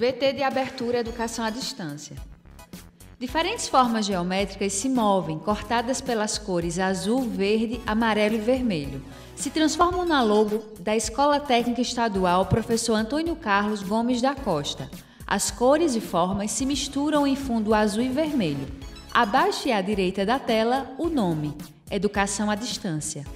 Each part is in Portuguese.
VT de abertura Educação à Distância. Diferentes formas geométricas se movem, cortadas pelas cores azul, verde, amarelo e vermelho. Se transformam na logo da Escola Técnica Estadual Professor Antônio Carlos Gomes da Costa. As cores e formas se misturam em fundo azul e vermelho. Abaixo e à direita da tela, o nome: Educação à Distância.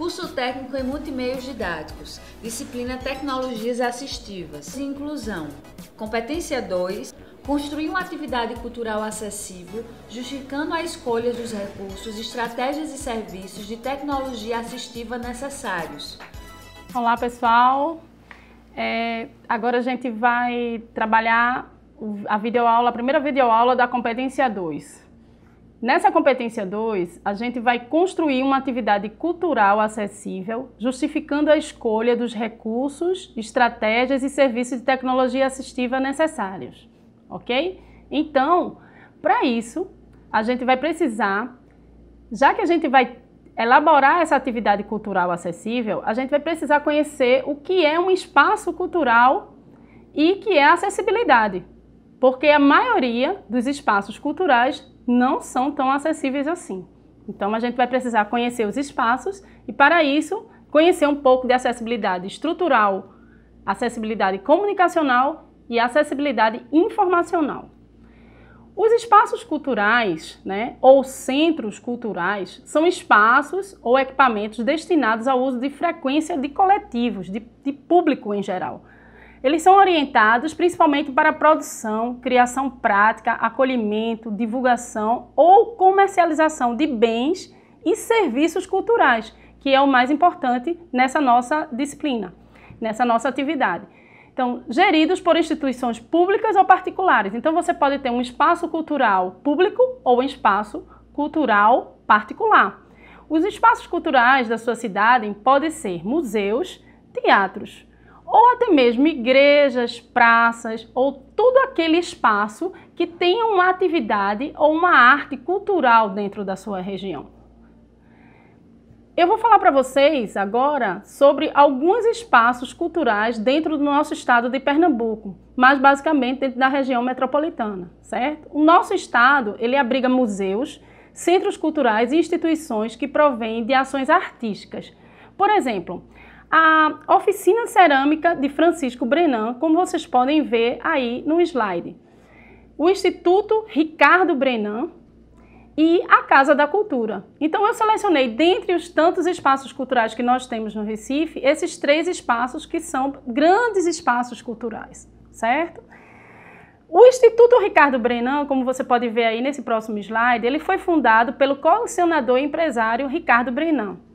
Curso técnico em multimeios didáticos, disciplina Tecnologias Assistivas e Inclusão. Competência 2. Construir uma atividade cultural acessível, justificando a escolha dos recursos, estratégias e serviços de tecnologia assistiva necessários. Olá, pessoal. É, agora a gente vai trabalhar a videoaula, a primeira videoaula da competência 2. Nessa competência 2, a gente vai construir uma atividade cultural acessível, justificando a escolha dos recursos, estratégias e serviços de tecnologia assistiva necessários, ok? Então, para isso, a gente vai precisar, já que a gente vai elaborar essa atividade cultural acessível, a gente vai precisar conhecer o que é um espaço cultural e que é acessibilidade, porque a maioria dos espaços culturais não são tão acessíveis assim. Então, a gente vai precisar conhecer os espaços e, para isso, conhecer um pouco de acessibilidade estrutural, acessibilidade comunicacional e acessibilidade informacional. Os espaços culturais, né, ou centros culturais, são espaços ou equipamentos destinados ao uso de frequência de coletivos, de, de público em geral, eles são orientados principalmente para produção, criação prática, acolhimento, divulgação ou comercialização de bens e serviços culturais, que é o mais importante nessa nossa disciplina, nessa nossa atividade. Então, geridos por instituições públicas ou particulares. Então, você pode ter um espaço cultural público ou um espaço cultural particular. Os espaços culturais da sua cidade podem ser museus, teatros, ou até mesmo igrejas, praças ou todo aquele espaço que tenha uma atividade ou uma arte cultural dentro da sua região. Eu vou falar para vocês agora sobre alguns espaços culturais dentro do nosso estado de Pernambuco, mas basicamente dentro da região metropolitana, certo? O nosso estado, ele abriga museus, centros culturais e instituições que provêm de ações artísticas. Por exemplo, a oficina cerâmica de Francisco Brenan, como vocês podem ver aí no slide. O Instituto Ricardo Brenan e a Casa da Cultura. Então eu selecionei dentre os tantos espaços culturais que nós temos no Recife, esses três espaços que são grandes espaços culturais, certo? O Instituto Ricardo Brenan, como você pode ver aí nesse próximo slide, ele foi fundado pelo colecionador e empresário Ricardo Brenan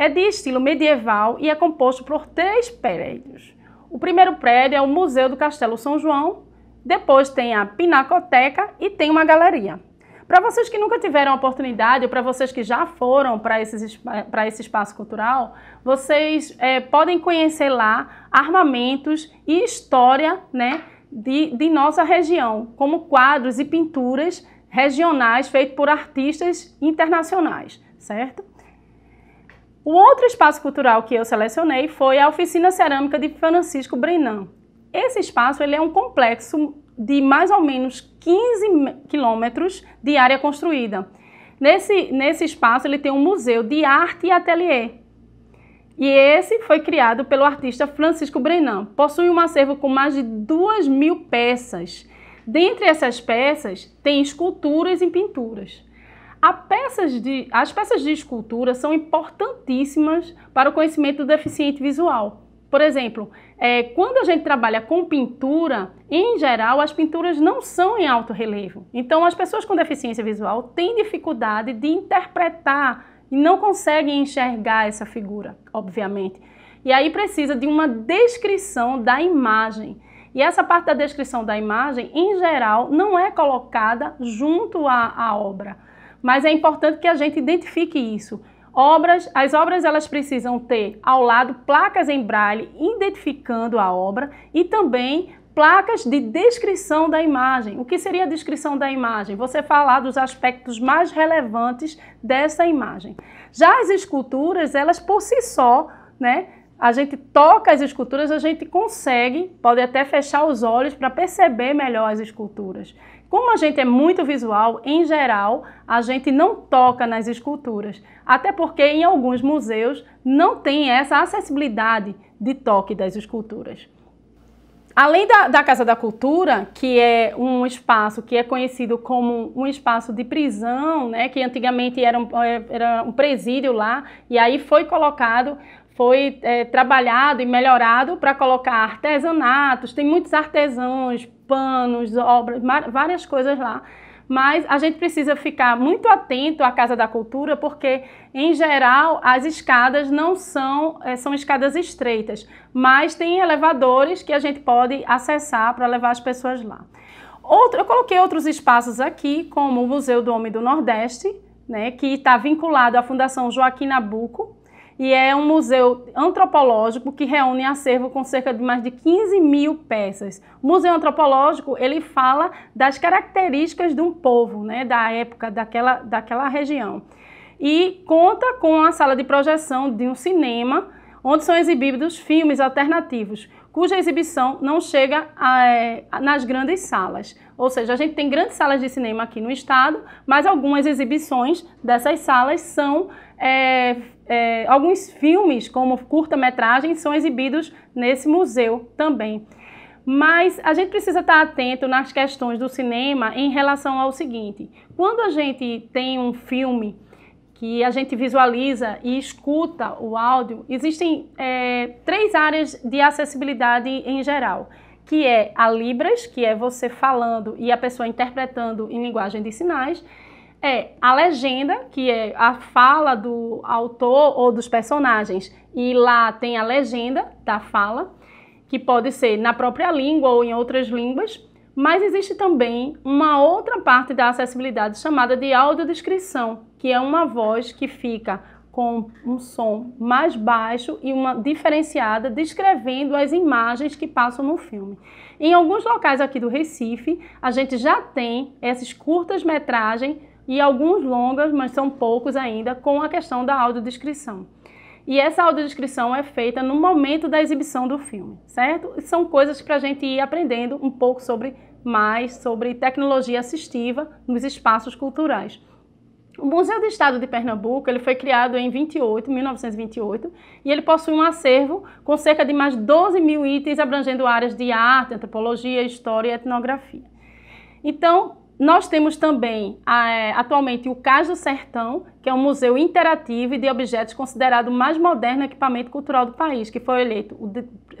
é de estilo medieval e é composto por três prédios. O primeiro prédio é o Museu do Castelo São João, depois tem a Pinacoteca e tem uma galeria. Para vocês que nunca tiveram a oportunidade, ou para vocês que já foram para esse espaço cultural, vocês é, podem conhecer lá armamentos e história né, de, de nossa região, como quadros e pinturas regionais feitos por artistas internacionais, certo? O outro espaço cultural que eu selecionei foi a Oficina Cerâmica de Francisco Brenan. Esse espaço ele é um complexo de mais ou menos 15 quilômetros de área construída. Nesse, nesse espaço ele tem um museu de arte e ateliê. E esse foi criado pelo artista Francisco Brenan. Possui um acervo com mais de 2 mil peças. Dentre essas peças, tem esculturas e pinturas. Peças de, as peças de escultura são importantíssimas para o conhecimento do deficiente visual. Por exemplo, é, quando a gente trabalha com pintura, em geral, as pinturas não são em alto relevo. Então, as pessoas com deficiência visual têm dificuldade de interpretar e não conseguem enxergar essa figura, obviamente. E aí precisa de uma descrição da imagem. E essa parte da descrição da imagem, em geral, não é colocada junto à, à obra mas é importante que a gente identifique isso. Obras, as obras elas precisam ter ao lado placas em braille identificando a obra e também placas de descrição da imagem. O que seria a descrição da imagem? Você falar dos aspectos mais relevantes dessa imagem. Já as esculturas, elas por si só, né, a gente toca as esculturas, a gente consegue, pode até fechar os olhos para perceber melhor as esculturas. Como a gente é muito visual, em geral, a gente não toca nas esculturas, até porque em alguns museus não tem essa acessibilidade de toque das esculturas. Além da, da, Casa da Cultura, que é um espaço que é conhecido como um espaço de prisão, né, que antigamente era um, é, era um presídio lá, e aí foi colocado, foi é, trabalhado e melhorado para colocar artesanatos, tem muitos artesãos, panos, obras, várias coisas lá mas a gente precisa ficar muito atento à Casa da Cultura, porque, em geral, as escadas não são, eh, são escadas estreitas, mas tem elevadores que a gente pode acessar para levar as pessoas lá. Outro, eu coloquei outros espaços aqui, como o Museu do Homem do Nordeste, né, que está vinculado à Fundação Joaquim Nabuco, e é um museu antropológico que reúne acervo com cerca de mais de 15 mil peças. O museu antropológico ele fala das características de um povo, né, da época daquela, daquela região. E conta com a sala de projeção de um cinema, onde são exibidos filmes alternativos, cuja exibição não chega a, é, nas grandes salas. Ou seja, a gente tem grandes salas de cinema aqui no estado, mas algumas exibições dessas salas são é, é, alguns filmes, como curta-metragem, são exibidos nesse museu também. Mas a gente precisa estar atento nas questões do cinema em relação ao seguinte: quando a gente tem um filme que a gente visualiza e escuta o áudio, existem é, três áreas de acessibilidade em geral, que é a Libras, que é você falando e a pessoa interpretando em linguagem de sinais, é a legenda, que é a fala do autor ou dos personagens, e lá tem a legenda da fala, que pode ser na própria língua ou em outras línguas, mas existe também uma outra parte da acessibilidade chamada de audiodescrição, que é uma voz que fica com um som mais baixo e uma diferenciada descrevendo as imagens que passam no filme. Em alguns locais aqui do Recife, a gente já tem essas curtas metragens e alguns longas, mas são poucos ainda, com a questão da audiodescrição. E essa audiodescrição é feita no momento da exibição do filme, certo? São coisas para a gente ir aprendendo um pouco sobre mais sobre tecnologia assistiva nos espaços culturais. O Museu do Estado de Pernambuco ele foi criado em 28, 1928 e ele possui um acervo com cerca de mais 12 mil itens abrangendo áreas de arte, antropologia, história e etnografia. Então, nós temos também é, atualmente o Cais Sertão, que é um museu interativo e de objetos considerado o mais moderno equipamento cultural do país, que foi eleito o,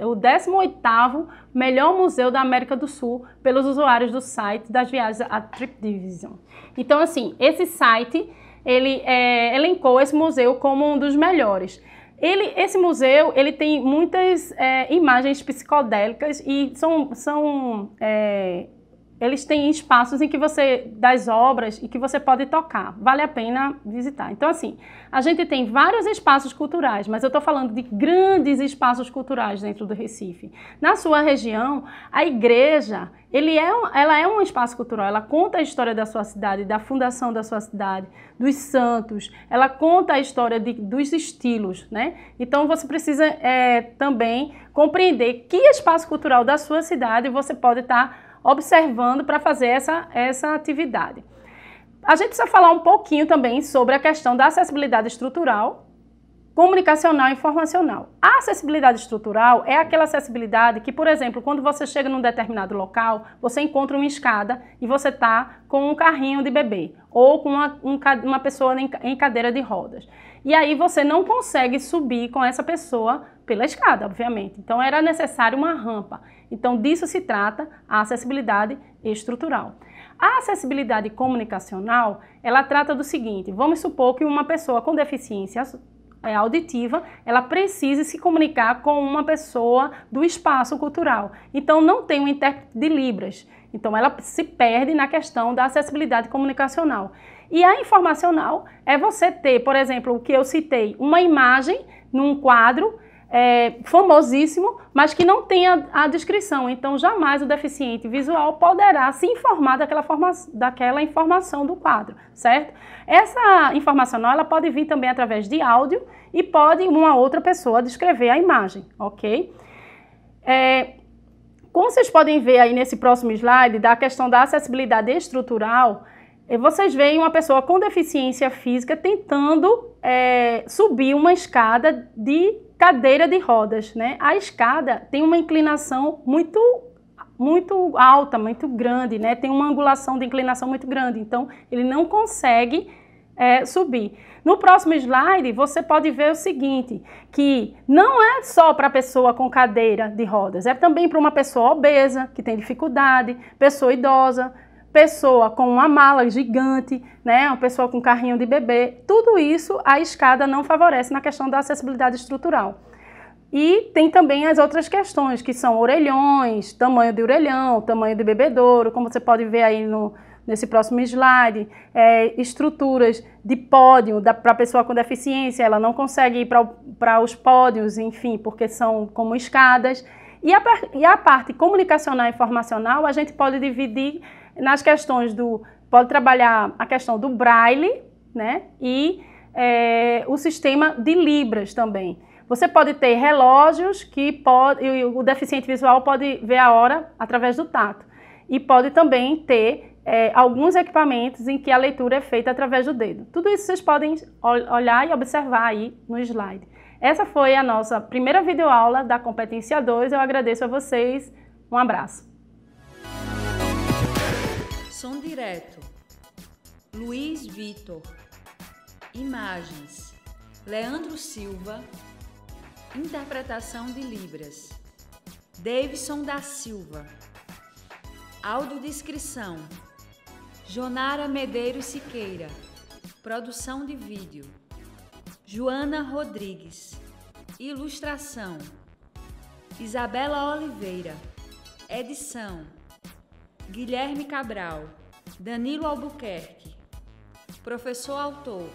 o 18º melhor museu da América do Sul pelos usuários do site das viagens a Trip Division. Então, assim, esse site, ele é, elencou esse museu como um dos melhores. Ele, esse museu ele tem muitas é, imagens psicodélicas e são, são é, eles têm espaços em que você das obras e que você pode tocar. Vale a pena visitar. Então assim, a gente tem vários espaços culturais, mas eu estou falando de grandes espaços culturais dentro do Recife. Na sua região, a igreja, ele é, ela é um espaço cultural. Ela conta a história da sua cidade, da fundação da sua cidade, dos santos. Ela conta a história de, dos estilos, né? Então você precisa é, também compreender que espaço cultural da sua cidade você pode estar tá observando para fazer essa, essa atividade. A gente precisa falar um pouquinho também sobre a questão da acessibilidade estrutural, comunicacional e informacional. A acessibilidade estrutural é aquela acessibilidade que, por exemplo, quando você chega num determinado local, você encontra uma escada e você está com um carrinho de bebê ou com uma, um, uma pessoa em, em cadeira de rodas. E aí você não consegue subir com essa pessoa pela escada, obviamente. Então era necessário uma rampa. Então, disso se trata a acessibilidade estrutural. A acessibilidade comunicacional, ela trata do seguinte, vamos supor que uma pessoa com deficiência é, auditiva, ela precise se comunicar com uma pessoa do espaço cultural. Então, não tem um intérprete de Libras. Então, ela se perde na questão da acessibilidade comunicacional. E a informacional é você ter, por exemplo, o que eu citei, uma imagem num quadro é, famosíssimo, mas que não tem a, a, descrição. Então, jamais o deficiente visual poderá se informar daquela, forma, daquela informação do quadro, certo? Essa informação ela pode vir também através de áudio e pode uma outra pessoa descrever a imagem, ok? É, como vocês podem ver aí nesse próximo slide, da questão da acessibilidade estrutural, vocês veem uma pessoa com deficiência física tentando é, subir uma escada de cadeira de rodas, né? A escada tem uma inclinação muito muito alta, muito grande, né? Tem uma angulação de inclinação muito grande, então ele não consegue é, subir. No próximo slide, você pode ver o seguinte, que não é só para pessoa com cadeira de rodas, é também para uma pessoa obesa, que tem dificuldade, pessoa idosa, pessoa com uma mala gigante, né, uma pessoa com carrinho de bebê, tudo isso a escada não favorece na questão da acessibilidade estrutural. E tem também as outras questões, que são orelhões, tamanho de orelhão, tamanho de bebedouro, como você pode ver aí no, nesse próximo slide, é, estruturas de pódio para a pessoa com deficiência, ela não consegue ir para os pódios, enfim, porque são como escadas. E a, e a parte comunicacional e informacional, a gente pode dividir nas questões do. Pode trabalhar a questão do braille, né? E é, o sistema de Libras também. Você pode ter relógios que pode, o deficiente visual pode ver a hora através do tato. E pode também ter é, alguns equipamentos em que a leitura é feita através do dedo. Tudo isso vocês podem olhar e observar aí no slide. Essa foi a nossa primeira videoaula da Competência 2. Eu agradeço a vocês. Um abraço. Som direto. Luiz Vitor. Imagens. Leandro Silva. Interpretação de Libras. Davidson da Silva. Audiodescrição. Jonara Medeiros Siqueira. Produção de vídeo. Joana Rodrigues. Ilustração. Isabela Oliveira. Edição. Guilherme Cabral, Danilo Albuquerque, professor autor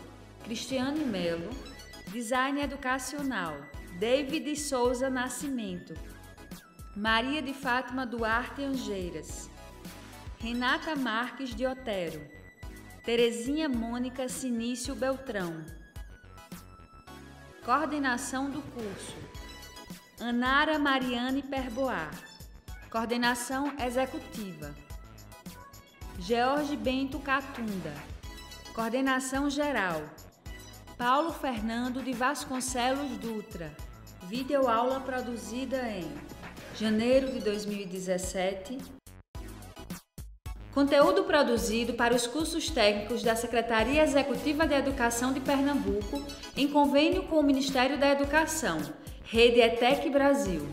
Cristiane Melo, design educacional David Souza Nascimento, Maria de Fátima Duarte Angeiras, Renata Marques de Otero, Terezinha Mônica Sinício Beltrão. Coordenação do curso: Anara Mariane Perboar. Coordenação executiva: George Bento Catunda. Coordenação geral: Paulo Fernando de Vasconcelos Dutra. Videoaula produzida em janeiro de 2017. Conteúdo produzido para os cursos técnicos da Secretaria Executiva de Educação de Pernambuco, em convênio com o Ministério da Educação, Rede ETEC Brasil.